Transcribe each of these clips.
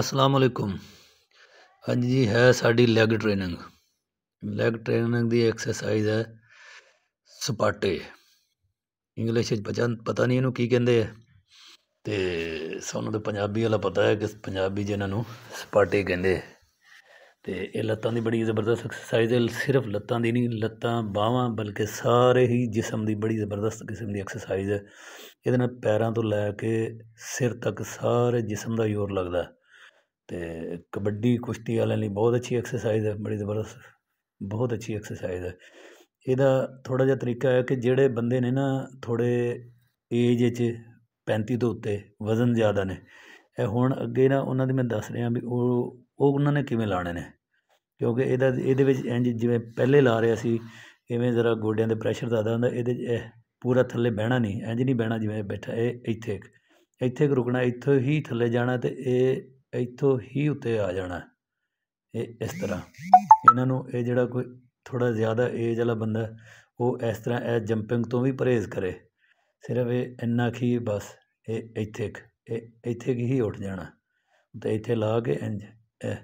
ਅਸਲਾਮ ਵਾਲੇਕੁਮ ਅੱਜ ਜੀ ਹੈ ਸਾਡੀ ਲੈਗ ਟ੍ਰੇਨਿੰਗ ਲੈਗ ਟ੍ਰੇਨਿੰਗ ਦੀ ਐਕਸਰਸਾਈਜ਼ ਹੈ ਸਪਾਟੇ। ਇੰਗਲਿਸ਼ ਵਿੱਚ ਪਤਾ ਪਤਾ ਨਹੀਂ ਇਹਨੂੰ ਕੀ ਕਹਿੰਦੇ ਆ। ਤੇ ਸਾਨੂੰ ਤਾਂ ਪੰਜਾਬੀ ਵਾਲਾ ਪਤਾ ਹੈ ਕਿ ਪੰਜਾਬੀ ਜਿਹਨਾਂ ਨੂੰ ਸਪਾਟੇ ਕਹਿੰਦੇ ਤੇ ਇਹ ਲੱਤਾਂ ਦੀ ਬੜੀ ਜ਼ਬਰਦਸਤ ਐਕਸਰਸਾਈਜ਼ ਹੈ। ਸਿਰਫ ਲੱਤਾਂ ਦੀ ਨਹੀਂ, ਲੱਤਾਂ, ਬਾਹਾਂ, ਬਲਕਿ ਸਾਰੇ ਹੀ ਜਿਸਮ ਦੀ ਬੜੀ ਜ਼ਬਰਦਸਤ ਕਿਸਮ ਦੀ ਐਕਸਰਸਾਈਜ਼ ਹੈ। ਇਹਦੇ ਨਾਲ ਪੈਰਾਂ ਤੋਂ ਲੈ ਕੇ ਸਿਰ ਤੱਕ ਸਾਰੇ ਜਿਸਮ ਦਾ ਜ਼ੋਰ ਲੱਗਦਾ। ਅਤੇ ਕਬੱਡੀ ਕੁਸ਼ਤੀ ਵਾਲਿਆਂ ਲਈ ਬਹੁਤ ਅੱਛੀ ਐਕਸਰਸਾਈਜ਼ ਹੈ, ਬੜੀ ਜ਼ਬਰਦਸਤ, ਬਹੁਤ ਅੱਛੀ ਐਕਸਰਸਾਈਜ਼ ਹੈ। ਇਹਦਾ ਥੋੜ੍ਹਾ ਜਿਹਾ ਤਰੀਕਾ ਹੈ ਕਿ ਜਿਹੜੇ ਬੰਦੇ ਨੇ ਨਾ ਥੋੜ੍ਹੇ ਏਜ 'ਚ ਪੈਂਤੀ ਤੋਂ ਉੱਤੇ, ਵਜ਼ਨ ਜ਼ਿਆਦਾ ਨੇ, ਇਹ ਹੁਣ ਅੱਗੇ ਨਾ ਉਹਨਾਂ ਦੀ ਮੈਂ ਦੱਸ ਰਿਹਾ ਵੀ ਉਹ ਉਹ ਉਹਨਾਂ ਨੇ ਕਿਵੇਂ ਲਾਣੇ ਨੇ, ਕਿਉਂਕਿ ਇਹਦਾ, ਇਹਦੇ ਵਿੱਚ ਇੰਝ ਜਿਵੇਂ ਪਹਿਲੇ ਲਾ ਰਿਹਾ ਸੀ, ਇਵੇਂ ਜ਼ਰਾ ਗੋਡਿਆਂ ਦੇ ਪ੍ਰੈਸ਼ਰ ਜ਼ਿਆਦਾ ਹੁੰਦਾ, ਇਹਦੇ 'ਚ ਇਹ ਪੂਰਾ ਥੱਲੇ ਬਹਿਣਾ ਨਹੀਂ, ਇੰਝ ਨਹੀਂ ਬਹਿਣਾ ਜਿਵੇਂ ਬੈਠਾ, ਇਹ ਇੱਥੇ ਇੱਥੇ ਰੁਕਣਾ, ਇੱਥੋਂ ਹੀ ਥੱਲੇ ਜਾਣਾ ਅਤੇ ਇਹ ਇੱਥੋਂ ਹੀ ਉੱਤੇ ਆ ਜਾਣਾ ਇਹ ਇਸ ਤਰ੍ਹਾਂ। ਇਹਨਾਂ ਨੂੰ ਇਹ ਜਿਹੜਾ ਕੋਈ ਥੋੜ੍ਹਾ ਜ਼ਿਆਦਾ ਏਜ ਵਾਲਾ ਬੰਦਾ ਉਹ ਇਸ ਤਰ੍ਹਾਂ ਇਹ ਜੰਪਿੰਗ ਤੋਂ ਵੀ ਪਰਹੇਜ਼ ਕਰੇ। ਸਿਰਫ ਇਹ ਇੰਨਾ ਕੀ ਬਸ। ਇਹ ਇੱਥੇ ਇਹ ਇੱਥੇ ਹੀ ਉੱਠ ਜਾਣਾ। ਅਤੇ ਇੱਥੇ ਲਾ ਕੇ ਇੰਝ, ਇਹ,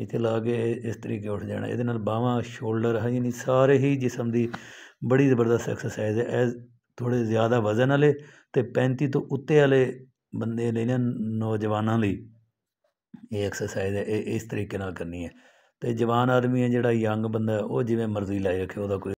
ਇੱਥੇ ਲਾ ਕੇ ਇਸ ਤਰੀਕੇ ਉੱਠ ਜਾਣਾ। ਇਹਦੇ ਨਾਲ ਬਾਹਾਂ ਸ਼ੋਲਡਰ ਹੈ ਨਹੀਂ, ਸਾਰੇ ਹੀ ਜਿਸਮ ਦੀ ਬੜੀ ਜ਼ਬਰਦਸਤ ਐਕਸਰਸਾਈਜ਼ ਹੈ। ਇਹ ਥੋੜ੍ਹੇ ਜ਼ਿਆਦਾ ਵਜ਼ਨ ਵਾਲੇ ਅਤੇ ਪੈਂਤੀ ਤੋਂ ਉੱਤੇ ਵਾਲੇ ਬੰਦੇ ਲਈ ਨਾ ਨੌਜਵਾਨਾਂ ਲਈ ਇਹ ਐਕਸਰਸਾਈਜ਼ ਹੈ ਇਹ, ਇਸ ਤਰੀਕੇ ਨਾਲ ਕਰਨੀ ਹੈ। ਅਤੇ ਜਵਾਨ ਆਦਮੀ ਹੈ ਜਿਹੜਾ ਯੰਗ ਬੰਦਾ, ਉਹ ਜਿਵੇਂ ਮਰਜ਼ੀ ਲਾਈ ਰੱਖੇ, ਉਹਦਾ ਕੋਈ